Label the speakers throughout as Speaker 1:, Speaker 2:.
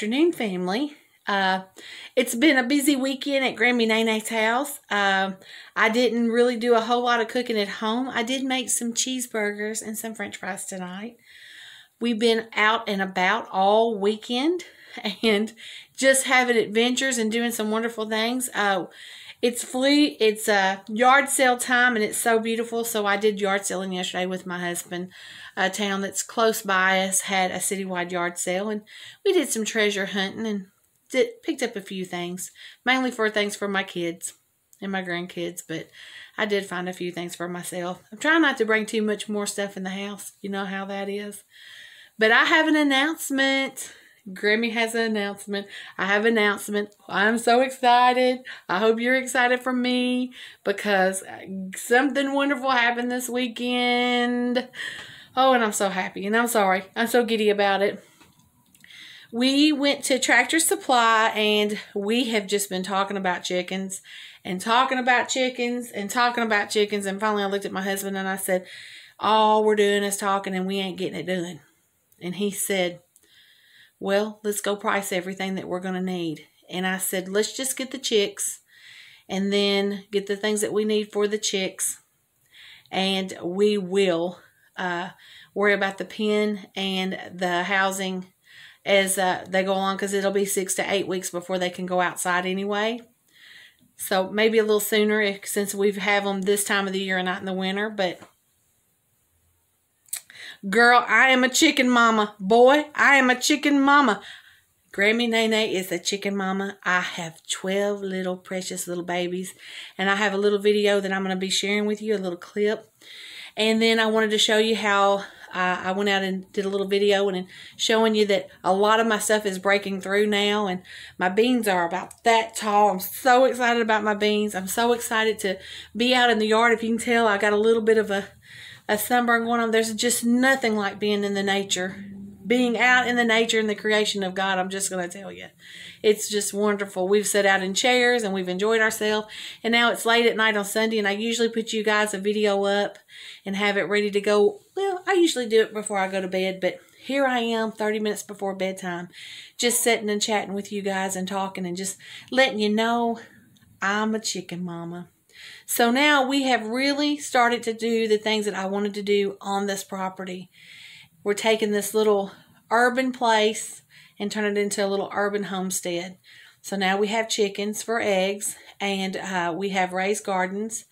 Speaker 1: afternoon, family. Uh, it's been a busy weekend at Grammie Nae Nae's house. Um, I didn't really do a whole lot of cooking at home. I did make some cheeseburgers and some french fries tonight. We've been out and about all weekend and just having adventures and doing some wonderful things. Uh, it's flea, it's a yard sale time and it's so beautiful. So I did yard selling yesterday with my husband. A town that's close by us had a citywide yard sale and we did some treasure hunting and did, picked up a few things, mainly for things for my kids and my grandkids, but I did find a few things for myself. I'm trying not to bring too much more stuff in the house. You know how that is. But I have an announcement. Grammy has an announcement. I have an announcement. I'm so excited. I hope you're excited for me because uh, something wonderful happened this weekend. Oh, and I'm so happy. And I'm sorry. I'm so giddy about it. We went to Tractor Supply and we have just been talking about chickens and talking about chickens and talking about chickens. And finally, I looked at my husband and I said, All we're doing is talking and we ain't getting it done. And he said, well, let's go price everything that we're going to need. And I said, let's just get the chicks and then get the things that we need for the chicks. And we will uh, worry about the pen and the housing as uh, they go along because it'll be six to eight weeks before they can go outside anyway. So maybe a little sooner if, since we have have them this time of the year and not in the winter. But Girl, I am a chicken mama. Boy, I am a chicken mama. Grammie Nae Nae is a chicken mama. I have 12 little precious little babies. And I have a little video that I'm going to be sharing with you, a little clip. And then I wanted to show you how uh, I went out and did a little video and showing you that a lot of my stuff is breaking through now. And my beans are about that tall. I'm so excited about my beans. I'm so excited to be out in the yard. If you can tell, I got a little bit of a a sunburn going on. There's just nothing like being in the nature, being out in the nature and the creation of God. I'm just going to tell you. It's just wonderful. We've sat out in chairs and we've enjoyed ourselves. And now it's late at night on Sunday, and I usually put you guys a video up and have it ready to go. Well, I usually do it before I go to bed, but here I am 30 minutes before bedtime, just sitting and chatting with you guys and talking and just letting you know I'm a chicken mama. So now we have really started to do the things that I wanted to do on this property. We're taking this little urban place and turn it into a little urban homestead. So now we have chickens for eggs and uh, we have raised gardens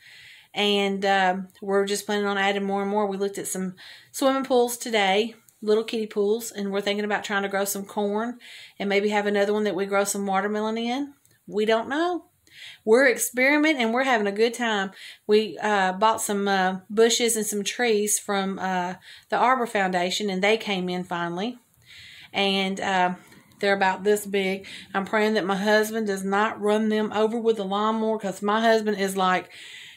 Speaker 1: and um, we're just planning on adding more and more. We looked at some swimming pools today, little kiddie pools, and we're thinking about trying to grow some corn and maybe have another one that we grow some watermelon in. We don't know. We're experimenting and we're having a good time. We uh, bought some uh, bushes and some trees from uh, the Arbor Foundation, and they came in finally. And uh, they're about this big. I'm praying that my husband does not run them over with the lawnmower because my husband is like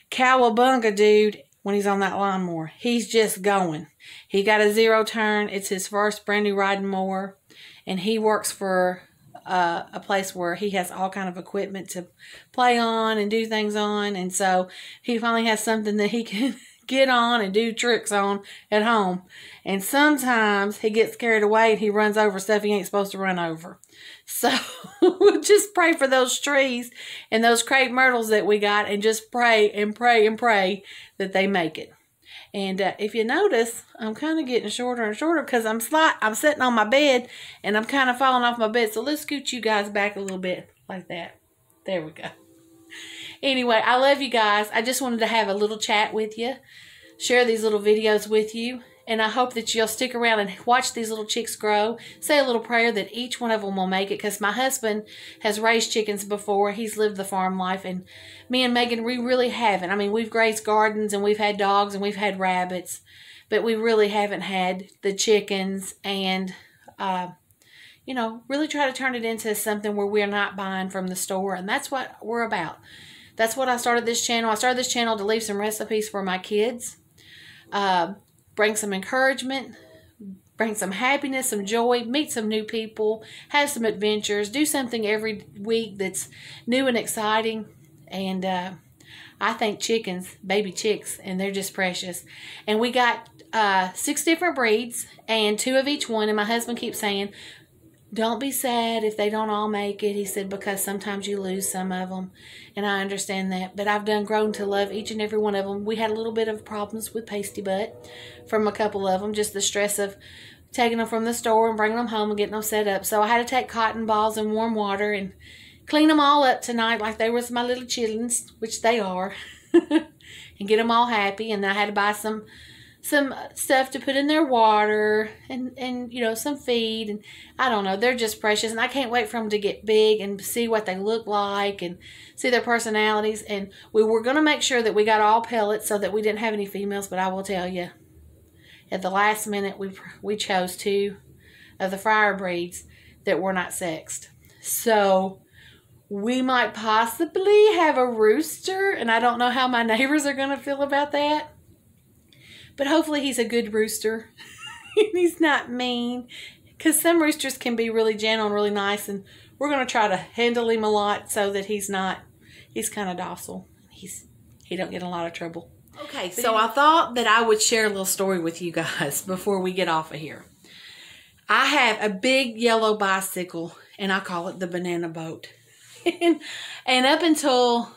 Speaker 1: cowabunga, dude, when he's on that lawnmower. He's just going. He got a zero turn. It's his first brand new riding mower. And he works for uh, a place where he has all kind of equipment to play on and do things on, and so he finally has something that he can get on and do tricks on at home. And sometimes he gets carried away and he runs over stuff he ain't supposed to run over. So just pray for those trees and those crepe myrtles that we got and just pray and pray and pray that they make it. And uh, if you notice, I'm kind of getting shorter and shorter because I'm slight, I'm sitting on my bed and I'm kind of falling off my bed. So let's scoot you guys back a little bit like that. There we go. Anyway, I love you guys. I just wanted to have a little chat with you, share these little videos with you. And I hope that you'll stick around and watch these little chicks grow. Say a little prayer that each one of them will make it because my husband has raised chickens before. He's lived the farm life. And me and Megan, we really haven't. I mean, we've grazed gardens and we've had dogs and we've had rabbits. But we really haven't had the chickens and, uh, you know, really try to turn it into something where we're not buying from the store. And that's what we're about. That's what I started this channel. I started this channel to leave some recipes for my kids. Uh, bring some encouragement, bring some happiness, some joy, meet some new people, have some adventures, do something every week that's new and exciting. And uh, I think chickens, baby chicks, and they're just precious. And we got uh, six different breeds and two of each one. And my husband keeps saying, don't be sad if they don't all make it. He said, because sometimes you lose some of them. And I understand that. But I've done grown to love each and every one of them. We had a little bit of problems with Pasty Butt from a couple of them. Just the stress of taking them from the store and bringing them home and getting them set up. So I had to take cotton balls and warm water and clean them all up tonight like they was my little chillins, which they are. and get them all happy. And I had to buy some some stuff to put in their water and and you know some feed and I don't know they're just precious and I can't wait for them to get big and see what they look like and see their personalities and we were going to make sure that we got all pullets so that we didn't have any females but I will tell you at the last minute we we chose two of the fryer breeds that were not sexed. So we might possibly have a rooster and I don't know how my neighbors are going to feel about that but hopefully he's a good rooster. he's not mean. Because some roosters can be really gentle and really nice. And we're going to try to handle him a lot so that he's not, he's kind of docile. He's, he don't get in a lot of trouble. Okay, so I thought that I would share a little story with you guys before we get off of here. I have a big yellow bicycle and I call it the banana boat. and, and up until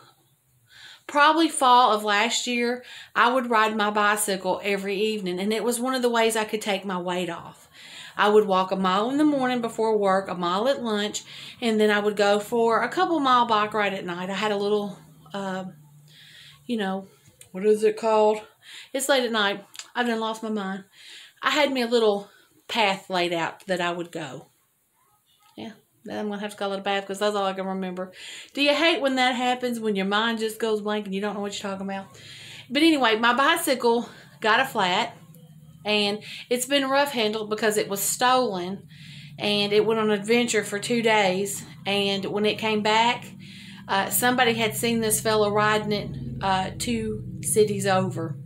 Speaker 1: probably fall of last year, I would ride my bicycle every evening, and it was one of the ways I could take my weight off. I would walk a mile in the morning before work, a mile at lunch, and then I would go for a couple mile bike ride at night. I had a little, uh, you know, what is it called? It's late at night. I've done lost my mind. I had me a little path laid out that I would go. Yeah. I'm gonna have to call it a bath because that's all I can remember. Do you hate when that happens when your mind just goes blank and you don't know what you're talking about? But anyway, my bicycle got a flat and it's been rough handled because it was stolen and it went on an adventure for two days. And when it came back, uh, somebody had seen this fellow riding it uh, two cities over.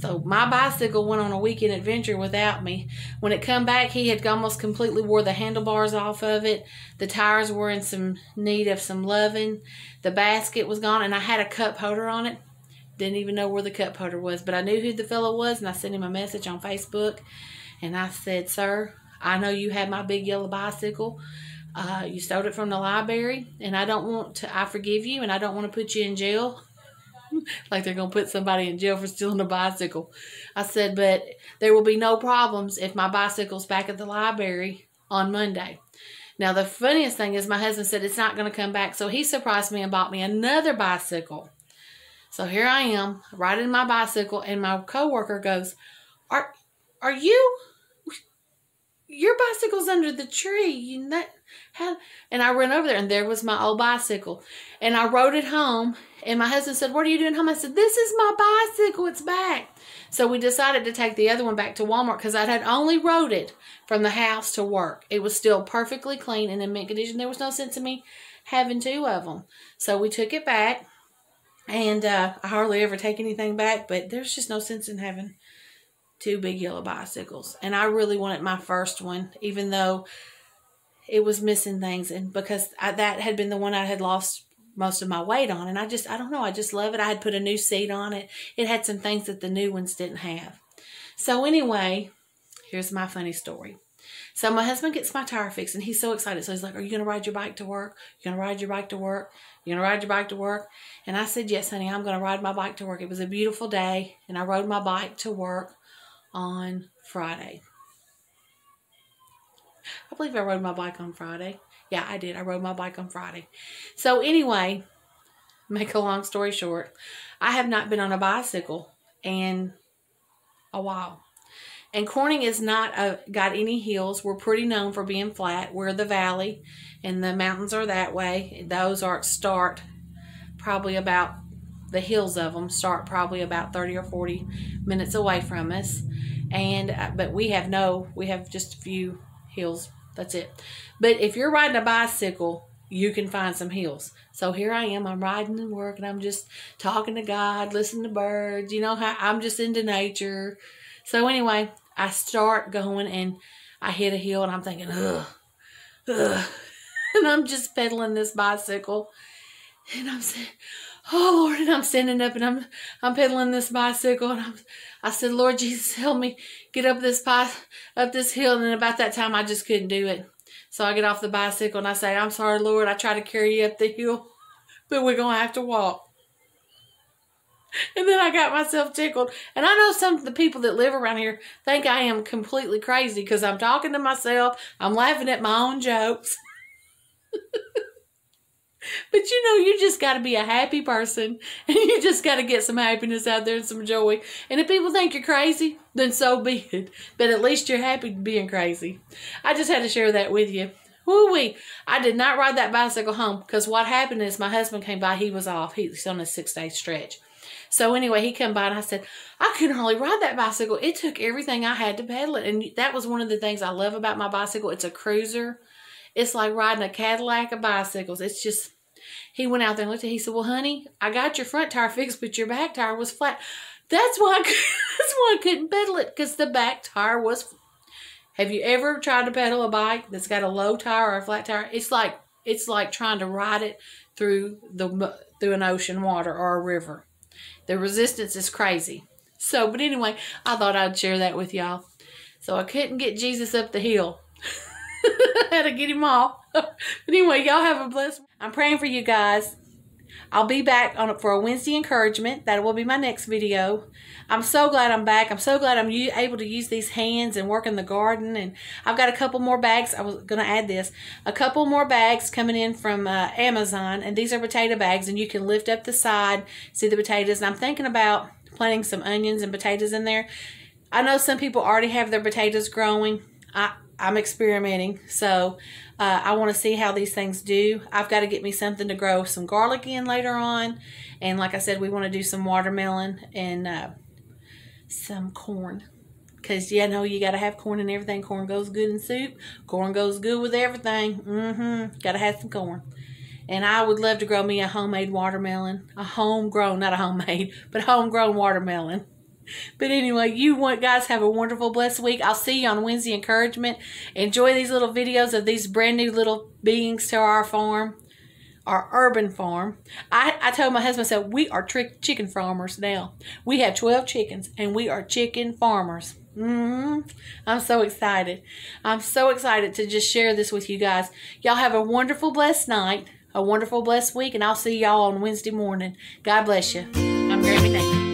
Speaker 1: So my bicycle went on a weekend adventure without me. When it come back, he had almost completely wore the handlebars off of it. The tires were in some need of some loving. The basket was gone, and I had a cup holder on it. Didn't even know where the cup holder was, but I knew who the fellow was, and I sent him a message on Facebook, and I said, "Sir, I know you had my big yellow bicycle. Uh, you stole it from the library, and I don't want to. I forgive you, and I don't want to put you in jail." like they're going to put somebody in jail for stealing a bicycle. I said, but there will be no problems if my bicycle's back at the library on Monday. Now, the funniest thing is my husband said it's not going to come back, so he surprised me and bought me another bicycle. So here I am riding my bicycle, and my coworker goes, "Are are you? Your bicycle's under the tree. You know, how?" And I ran over there, and there was my old bicycle, and I rode it home, and my husband said, What are you doing home? I said, This is my bicycle. It's back. So we decided to take the other one back to Walmart because I had only rode it from the house to work. It was still perfectly clean and in mint condition. There was no sense in me having two of them. So we took it back. And uh, I hardly ever take anything back, but there's just no sense in having two big yellow bicycles. And I really wanted my first one, even though it was missing things. And because I, that had been the one I had lost most of my weight on. And I just, I don't know, I just love it. I had put a new seat on it. It had some things that the new ones didn't have. So anyway, here's my funny story. So my husband gets my tire fixed and he's so excited. So he's like, are you going to ride your bike to work? You're to ride your bike to work? You're to ride your bike to work? And I said, yes, honey, I'm going to ride my bike to work. It was a beautiful day and I rode my bike to work on Friday. I believe I rode my bike on Friday. Yeah, I did. I rode my bike on Friday. So anyway, make a long story short, I have not been on a bicycle in a while. And Corning is not a, got any hills. We're pretty known for being flat. We're the valley, and the mountains are that way. Those are start probably about the hills of them start probably about 30 or 40 minutes away from us. And uh, but we have no, we have just a few hills that's it. But if you're riding a bicycle, you can find some hills. So here I am. I'm riding and work, and I'm just talking to God, listening to birds. You know how I'm just into nature. So anyway, I start going, and I hit a hill, and I'm thinking, ugh, ugh, and I'm just pedaling this bicycle, and I'm saying, oh Lord, and I'm standing up, and I'm I'm pedaling this bicycle, and I'm I said, Lord Jesus, help me get up this path, up this hill. And about that time, I just couldn't do it. So I get off the bicycle and I say, I'm sorry, Lord, I try to carry you up the hill, but we're to have to walk. And then I got myself tickled. And I know some of the people that live around here think I am completely crazy because I'm talking to myself. I'm laughing at my own jokes. But you know, you just got to be a happy person and you just got to get some happiness out there and some joy. And if people think you're crazy, then so be it. But at least you're happy being crazy. I just had to share that with you. Woo wee. I did not ride that bicycle home because what happened is my husband came by. He was off. He's on a six day stretch. So anyway, he come by and I said, I couldn't hardly ride that bicycle. It took everything I had to pedal it. And that was one of the things I love about my bicycle. It's a cruiser. It's like riding a Cadillac of bicycles. It's just he went out there and looked at it. He said, Well, honey, I got your front tire fixed, but your back tire was flat. That's why I, that's why I couldn't pedal it, because the back tire was have you ever tried to pedal a bike that's got a low tire or a flat tire? It's like it's like trying to ride it through the through an ocean water or a river. The resistance is crazy. So, but anyway, I thought I'd share that with y'all. So I couldn't get Jesus up the hill. had to get him off. but anyway, y'all have a blessed. I'm praying for you guys. I'll be back on for a Wednesday encouragement. That will be my next video. I'm so glad I'm back. I'm so glad I'm able to use these hands and work in the garden. And I've got a couple more bags. I was going to add this. A couple more bags coming in from uh, Amazon. And these are potato bags. And you can lift up the side, see the potatoes. And I'm thinking about planting some onions and potatoes in there. I know some people already have their potatoes growing. I, I'm experimenting. So uh, I want to see how these things do. I've got to get me something to grow some garlic in later on. And like I said, we want to do some watermelon and uh, some corn. Because, you know, you got to have corn and everything. Corn goes good in soup. Corn goes good with everything. Mm-hmm. Got to have some corn. And I would love to grow me a homemade watermelon. A homegrown, not a homemade, but homegrown watermelon. But anyway, you want guys have a wonderful, blessed week. I'll see you on Wednesday Encouragement. Enjoy these little videos of these brand new little beings to our farm, our urban farm. I, I told my husband, I said, we are trick chicken farmers now. We have 12 chickens and we are chicken farmers. Mm-hmm. I'm so excited. I'm so excited to just share this with you guys. Y'all have a wonderful, blessed night, a wonderful, blessed week, and I'll see y'all on Wednesday morning. God bless you. I'm Grammie Nae Nae.